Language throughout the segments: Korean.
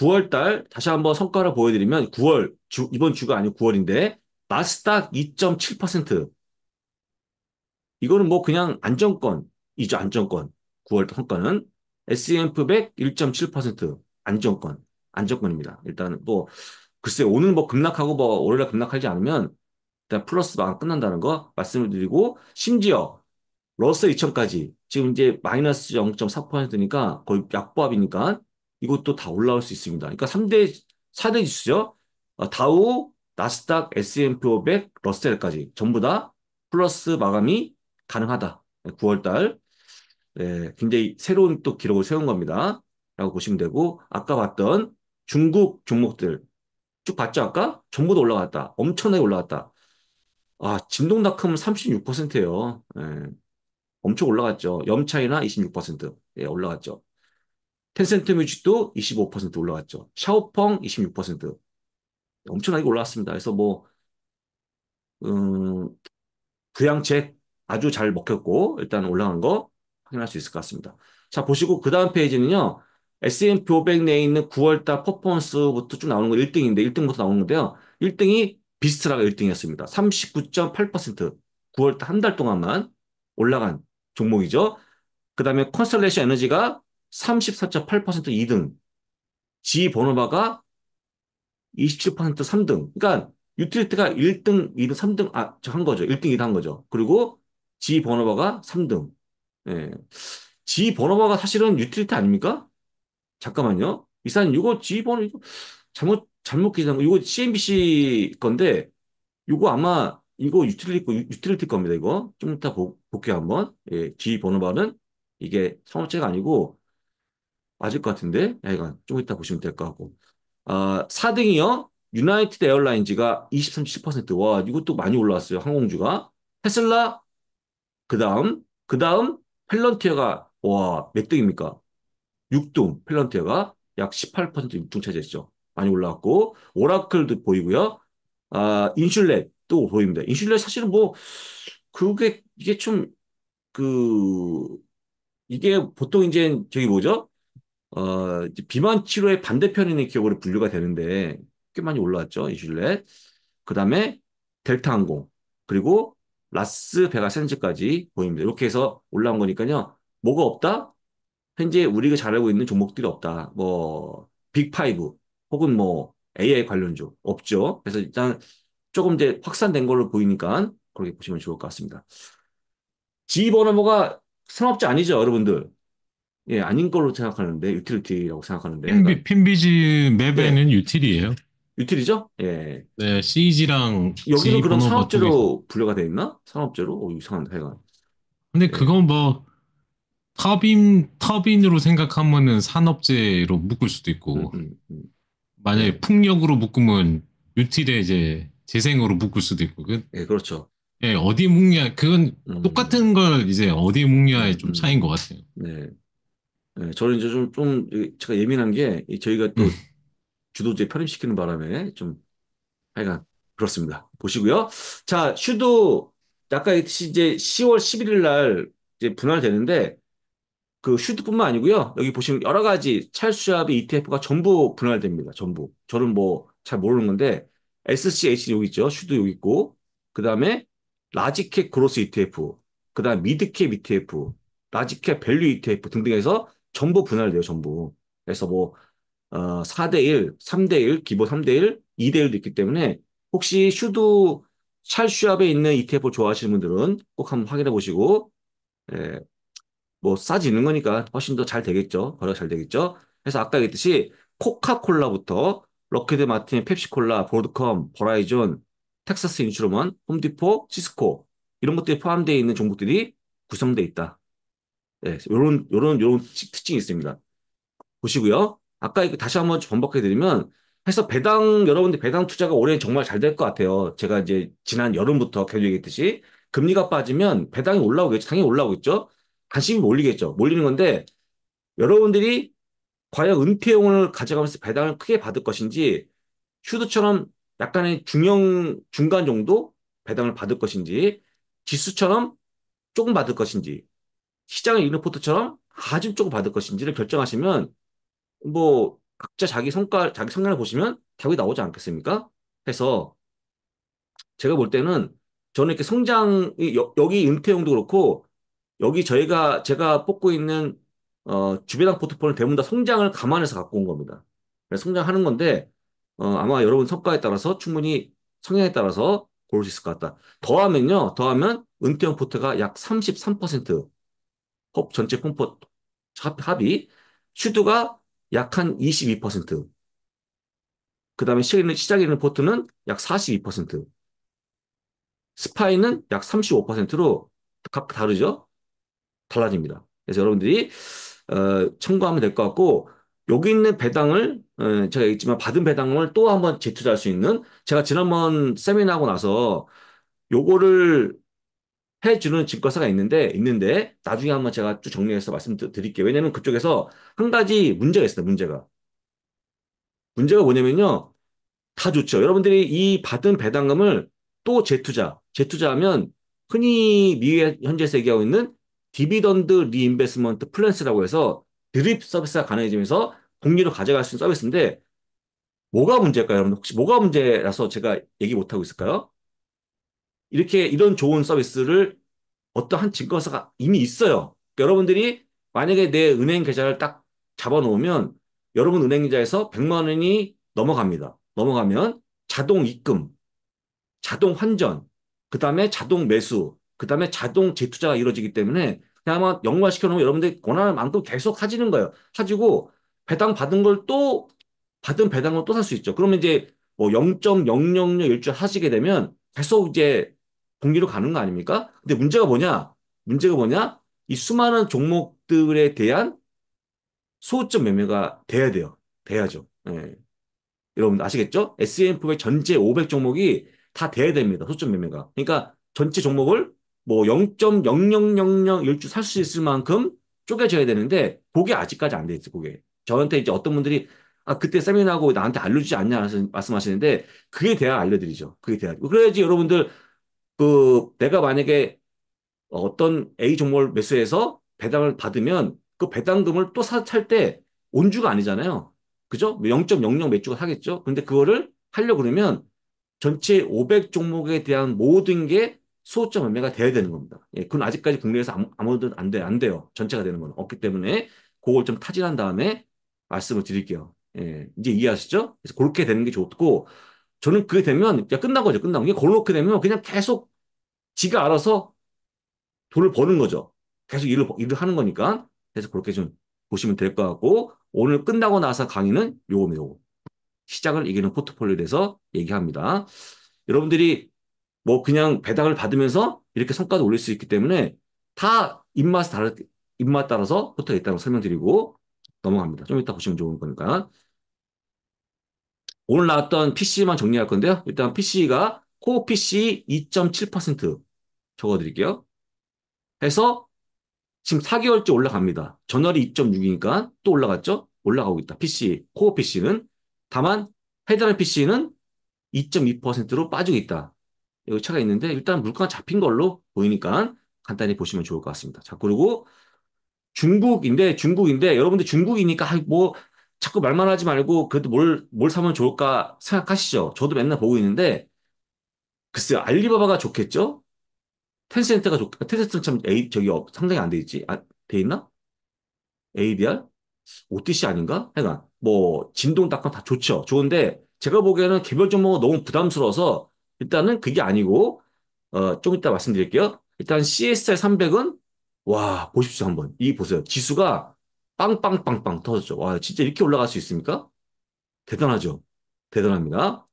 9월 달 다시 한번 성과를 보여드리면 9월 주, 이번 주가 아니고 9월인데 나스닥 2.7% 이거는 뭐 그냥 안정권이죠 안정권 9월 성과는 S&P 100 1.7% 안정권 안정권입니다. 일단 뭐 글쎄 오늘 뭐 급락하고 뭐 월요일 급락하지 않으면 일단 플러스가 끝난다는 거 말씀을 드리고 심지어 러스 2000까지 지금 이제 마이너스 0.4%니까 거의 약보합이니까 이것도 다 올라올 수 있습니다. 그러니까 3대 4대 지수죠. 어, 다우, 나스닥, S&P 500, 러셀까지 전부 다 플러스 마감이 가능하다. 9월 달. 네, 굉장히 새로운 또 기록을 세운 겁니다. 라고 보시면 되고 아까 봤던 중국 종목들 쭉 봤죠 아까? 전부 다 올라갔다. 엄청나게 올라갔다. 아, 진동닷컴은 36%예요. 예. 엄청 올라갔죠. 염차이나 26%. 예, 올라갔죠. 텐센트 뮤직도 25% 올라갔죠. 샤오펑 26%. 엄청나게 올라왔습니다. 그래서 뭐, 음, 부양책 아주 잘 먹혔고, 일단 올라간 거 확인할 수 있을 것 같습니다. 자, 보시고, 그 다음 페이지는요, S&P 500 내에 있는 9월달 퍼포먼스부터 쭉 나오는 거 1등인데, 1등부터 나오는 건데요. 1등이 비스트라가 1등이었습니다. 39.8% 9월달 한 달 동안만 올라간 종목이죠. 그 다음에 컨스텔레이션 에너지가 34.8% 2등, GE 버노바가 27% 3등. 그러니까 유틸리티가 1등, 2등, 3등 아, 한 거죠. 1등, 2등 한 거죠. 그리고 GE 버노바가 3등. 예. GE 버노바가 사실은 유틸리티 아닙니까? 잠깐만요. 이사님 이거 GE 버노 이거 잘못 잘못 거. 이거 CNBC 건데 이거 아마 이거 유틸리티 거 유틸리티 겁니다. 이거 좀 이따 보, 볼게요 한번. 예, GE 버노바는 이게 산업재가 아니고 맞을 것 같은데, 약간 좀 이따 보시면 될 것 같고. 아, 4등이요. 유나이티드 에어라인즈가 23.7%. 와, 이것도 많이 올라왔어요. 항공주가. 테슬라, 그 다음, 그 다음, 팔란티어가, 와, 몇 등입니까? 6등, 팔란티어가 약 18% 6등 차지했죠. 많이 올라왔고, 오라클도 보이고요. 아, 인슐렛도 보입니다. 인슐렛 사실은 뭐, 그게, 이게 좀, 그, 이게 보통 이제, 저기 뭐죠? 어, 비만 치료의 반대편에 있는 기업으로 분류가 되는데 꽤 많이 올라왔죠. 인슐렛. 그 다음에 델타 항공. 그리고 라스베가스 샌즈까지 보입니다. 이렇게 해서 올라온 거니까요. 뭐가 없다? 현재 우리가 잘 알고 있는 종목들이 없다. 뭐, Big Five 혹은 뭐 AI 관련주 없죠. 그래서 일단 조금 이제 확산된 걸로 보이니까 그렇게 보시면 좋을 것 같습니다. GE 버노바가 산업재 아니죠, 여러분들. 예, 아닌 걸로 생각하는데, 유틸리티라고 생각하는데. Finviz, Finviz 맵에는 네. 유틸이에요. 유틸이죠? 예. 네, CEG랑 여기는 그럼 개. 산업재로 분류가 돼 있나? 산업재로? 오, 이상한데, 하여간. 근데 네. 그건 뭐 터빈 터빈으로 생각하면은 산업재로 묶을 수도 있고 음, 음, 음. 만약에 네. 풍력으로 묶으면 유틸에 이제 재생으로 묶을 수도 있고 그 예, 그렇죠. 예, 어디 묶냐 그건 음. 똑같은 걸 이제 어디 묶냐에 음, 좀 음. 차이인 것 같아요. 네. 네, 저는 이제 좀, 좀, 이- 제가 예민한 게, 이 저희가 또 음. 주도주에 편입시키는 바람에 좀, 하여간, 그렇습니다. 보시고요. 자, 슈도, 아까 했듯이 이제 10월 11일 날 이제 분할되는데, 그 슈드뿐만 아니고요. 여기 보시면 여러 가지 찰스 슈왑의 ETF가 전부 분할됩니다. 전부. 저는 뭐 잘 모르는 건데 SCH 여기 있죠. 슈드 여기 있고 그 다음에 large cap growth ETF, 그 다음 mid cap ETF, large cap value ETF 등등 해서 전부 분할돼요. 전부. 그래서 뭐 어, 4대1, 3대1, 기본 3대1, 2대1도 있기 때문에 혹시 슈드 찰스 슈왑에 있는 ETF 좋아하시는 분들은 꼭 한번 확인해 보시고 예, 뭐 싸지는 거니까 훨씬 더 잘 되겠죠. 거래가 잘 되겠죠. 그래서 아까 얘기했듯이 코카콜라부터 록히드 마틴, 펩시콜라, 브로드컴, 버라이존, 텍사스 인스트루먼트, 홈디포, 시스코 이런 것들이 포함되어 있는 종목들이 구성되어 있다. 네, 요런 요런 요런 특징이 있습니다. 보시고요. 아까 이거 다시 한번 반복해 드리면 해서 배당 여러분들 배당 투자가 올해 정말 잘 될 것 같아요. 제가 이제 지난 여름부터 계속 얘기했듯이 금리가 빠지면 배당이 올라오겠죠. 당연히 올라오겠죠. 관심이 몰리겠죠. 몰리는 건데 여러분들이 과연 은퇴용을 가져가면서 배당을 크게 받을 것인지 슈드처럼 약간의 중형 중간 정도 배당을 받을 것인지 지수처럼 조금 받을 것인지 시장의 이노포트처럼 아주 조금 받을 것인지를 결정하시면 뭐 각자 자기 성과, 자기 성향을 보시면 답이 나오지 않겠습니까? 해서 제가 볼 때는 저는 이렇게 성장이 여, 여기 은퇴형도 그렇고 여기 저희가 제가 뽑고 있는 어, 주배당 포트폴리오는 대부분 다 성장을 감안해서 갖고 온 겁니다. 그래서 성장하는 건데 어, 아마 여러분 성과에 따라서 충분히 성향에 따라서 고를 수 있을 것 같다. 더하면요, 더하면 은퇴형 포트가 약 33%, 법 전체 합- 합이 슈드가 약 한 22%, 그 다음에 시작에 시작에 있는 포트는 약 42%, 스파이는 약 35%로 각 다르죠? 달라집니다. 그래서 여러분들이 어, 참고하면 될 것 같고 여기 있는 배당을 어, 제가 얘기했지만 받은 배당을 또 한번 재투자할 수 있는 제가 지난번 세미나 하고 나서 요거를 해주는 증권사가 있는데 있는데 나중에 한번 제가 쭉 정리해서 말씀드릴게요. 왜냐면 그쪽에서 한 가지 문제가 있어요. 문제가 문제가 뭐냐면요. 다 좋죠. 여러분들이 이 받은 배당금을 또 재투자, 재투자하면 흔히 미 현지에서 얘기하고 있는 dividend reinvestment plans라고 해서 드립 서비스가 가능해지면서 복리로 가져갈 수 있는 서비스인데 뭐가 문제일까요, 여러분? 혹시 뭐가 문제라서 제가 얘기 못하고 있을까요? 이렇게 이런 좋은 서비스를 어떤 한 증권사가 이미 있어요. 그러니까 여러분들이 만약에 내 은행 계좌를 딱 잡아놓으면 여러분 은행 계좌에서 100만 원이 넘어갑니다. 넘어가면 자동 입금, 자동 환전, 그 다음에 자동 매수, 그 다음에 자동 재투자가 이루어지기 때문에 그냥 아마 영관시켜 놓으면 여러분들이 원하는 만큼 계속 하지는 거예요. 하지고 배당 받은 걸 또 받은 배당을 또 살 수 있죠. 그러면 이제 뭐 0.000일주 하시게 되면 계속 이제 공기로 가는 거 아닙니까? 근데 문제가 뭐냐? 문제가 뭐냐? 이 수많은 종목들에 대한 소호점 매매가 돼야 돼요. 돼야죠. 예. 여러분 아시겠죠? S&P 전체 500 종목이 다 돼야 됩니다. 소점 매매가. 그러니까 전체 종목을 뭐 0.0001주 살 수 있을 만큼 쪼개져야 되는데 그게 아직까지 안 돼 있어. 그게. 저한테 이제 어떤 분들이 아 그때 세미나하고 나한테 알려주지 않냐 말씀하시는데 그게 돼야 알려드리죠. 그게 돼야. 그래야지 여러분들 그 내가 만약에 어떤 A 종목을 매수해서 배당을 받으면 그 배당금을 또살때 온주가 아니잖아요. 그죠? 0.00 몇 주가 사겠죠? 근데 그거를 하려고 그러면 전체 500 종목에 대한 모든 게 수호점 매매가 돼야 되는 겁니다. 예, 그건 아직까지 국내에서 아무, 아무도 안 돼, 안 돼요. 전체가 되는 건 없기 때문에 그걸 좀 타진한 다음에 말씀을 드릴게요. 예, 이제 이해하시죠? 그래서 그렇게 되는 게 좋고 저는 그게 되면 야, 끝난 거죠. 끝난 거. 이게 그렇게 되면 그냥 계속 지가 알아서 돈을 버는 거죠. 계속 일을, 일을 하는 거니까. 그래서 그렇게 좀 보시면 될 것 같고, 오늘 끝나고 나서 강의는 요겁니다, 요거. 시장을 이기는 포트폴리오에 대해서 얘기합니다. 여러분들이 뭐 그냥 배당을 받으면서 이렇게 성과도 올릴 수 있기 때문에 다 입맛 따라, 입맛 따라서 포트가 있다고 설명드리고 넘어갑니다. 좀 이따 보시면 좋은 거니까. 오늘 나왔던 PC만 정리할 건데요. 일단 PC가 코어 PC 2.7% 적어드릴게요. 해서 지금 4개월째 올라갑니다. 전월이 2.6이니까 또 올라갔죠? 올라가고 있다. PC, 코어 PC는. 다만 헤드라인 PC는 2.2%로 빠지고 있다. 여기 차가 있는데 일단 물가가 잡힌 걸로 보이니까 간단히 보시면 좋을 것 같습니다. 자, 그리고 중국인데 중국인데 여러분들 중국이니까 뭐 자꾸 말만 하지 말고 그래도 뭘, 뭘 사면 좋을까 생각하시죠? 저도 맨날 보고 있는데 글쎄요, 알리바바가 좋겠죠? 텐센트가 좋, 텐센트는 참 A, 저기 어, 상당히 안돼 있지. 아, 돼 있나? ADR? OTC 아닌가? 하여간, 뭐, 진동닷컴 다 좋죠. 좋은데, 제가 보기에는 개별 종목은 너무 부담스러워서, 일단은 그게 아니고, 어, 좀 이따 말씀드릴게요. 일단 CSR 300은, 와, 보십시오, 한번. 이 보세요. 지수가 빵빵빵빵 터졌죠. 와, 진짜 이렇게 올라갈 수 있습니까? 대단하죠. 대단합니다.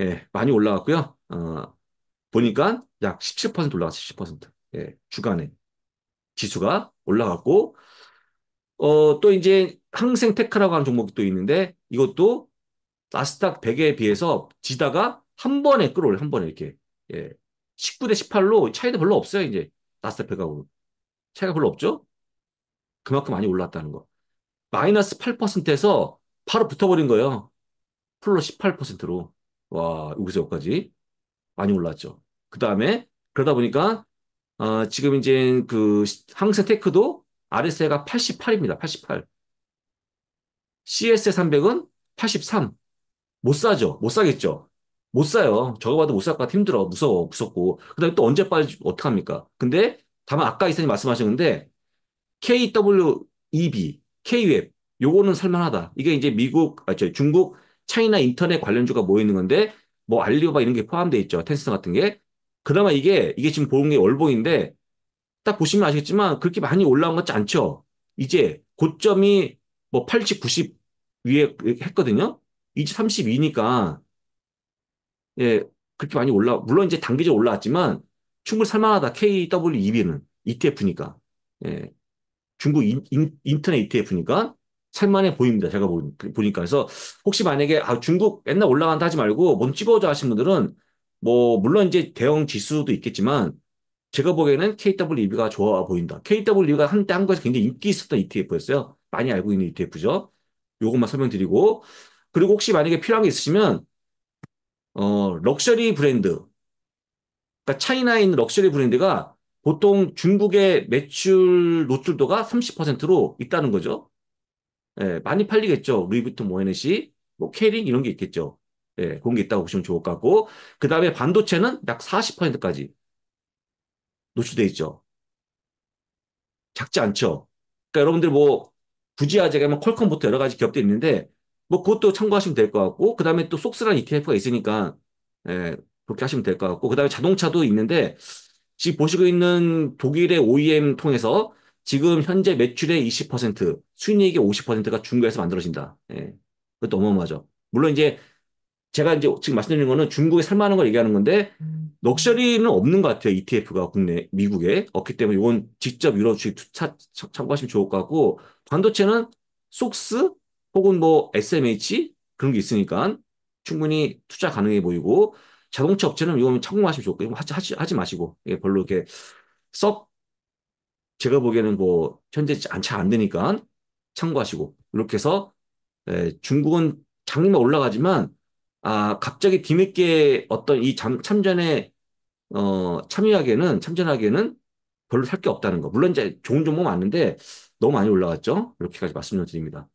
예, 많이 올라갔고요. 어, 보니까 약 17% 올라갔어요. 17%. 예, 주간에 지수가 올라갔고 어, 또 이제 항생테크라고 하는 종목이 또 있는데 이것도 나스닥 100에 비해서 지다가 한 번에 끌어올려 한 번에 이렇게 예. 19대 18로 차이도 별로 없어요. 이제 나스닥 100하고 차이가 별로 없죠. 그만큼 많이 올랐다는 거. 마이너스 8%에서 바로 붙어버린 거예요. 플러스 18%로. 와, 여기서 여기까지 많이 올랐죠. 그 다음에 그러다 보니까 어, 지금 이제 그 항생테크도 RSI가 88입니다. 88. CS의 300은 83. 못 사죠. 못 사겠죠. 못 사요. 저거 봐도 못 살 것 같아. 힘들어. 무서워. 무섭고. 그 다음에 또 언제 빠질지 어떡합니까? 근데 다만 아까 이사님 말씀하셨는데 KWEB, K웹, 요거는 살만하다. 이게 이제 미국, 아, 저 중국, 차이나 인터넷 관련주가 모여 있는 건데, 뭐 알리바바 이런 게 포함되어 있죠. 텐스 같은 게. 그나마 이게, 이게 지금 보는 게 월봉인데, 딱 보시면 아시겠지만, 그렇게 많이 올라온 것 같지 않죠? 이제, 고점이 뭐 80, 90 위에 했거든요? 이제 32니까, 예, 그렇게 많이 올라, 물론 이제 단기적으로 올라왔지만, 충분히 살만하다. KWEB는, ETF니까. 예. 중국 인, 인, 터넷 ETF니까 살만해 보입니다. 제가 보, 보니까. 그래서 혹시 만약에 아, 중국 맨날 올라간다 하지 말고 뭔 찍어줘 하시는 분들은 뭐 물론 이제 대형 지수도 있겠지만 제가 보기에는 KWEB가 좋아 보인다. KWEB가 한때 한국에서 굉장히 인기 있었던 ETF였어요. 많이 알고 있는 ETF죠. 요것만 설명드리고 그리고 혹시 만약에 필요한 게 있으시면 어 럭셔리 브랜드 그러니까 차이나에 있는 럭셔리 브랜드가 보통 중국의 매출 노출도가 30%로 있다는 거죠. 예, 많이 팔리겠죠. 루이비통, 모엣 헤네시, 뭐 케링 이런 게 있겠죠. 예, 그런 게 있다고 보시면 좋을 것 같고 그 다음에 반도체는 약 40%까지 노출돼 있죠. 작지 않죠. 그러니까 여러분들 뭐 굳이 하자면 퀄컴부터 여러 가지 기업들이 있는데 뭐 그것도 참고하시면 될 것 같고 그 다음에 또 속스라는 ETF가 있으니까 예, 그렇게 하시면 될 것 같고 그 다음에 자동차도 있는데 지금 보시고 있는 독일의 OEM 통해서 지금 현재 매출의 20%, 수익액의 50%가 중국에서 만들어진다. 예. 그것도 어마어마하죠. 물론 이제 제가 이제 지금 말씀드리는 거는 중국에 살만한 걸 얘기하는 건데 럭셔리는 없는 것 같아요. ETF가 국내 미국에 없기 때문에 이건 직접 유로 주식 투자 참고하시면 좋을 것 같고 반도체는 속스 혹은 뭐 SMH 그런 게 있으니까 충분히 투자 가능해 보이고 자동차 업체는 이거는 참고하시면 좋고 하지, 하지, 하지 마시고. 예, 별로 이렇게 썩 제가 보기에는 뭐 현재 안차 안 되니까 참고하시고. 이렇게 해서 예, 중국은 장리만 올라가지만 아 갑자기 뒤늦게 어떤 이 참, 참전에 어 참여하기에는 참전하기에는 별로 살 게 없다는 거. 물론 이제 좋은 종목 많은데 너무 많이 올라갔죠? 이렇게까지 말씀을 드립니다.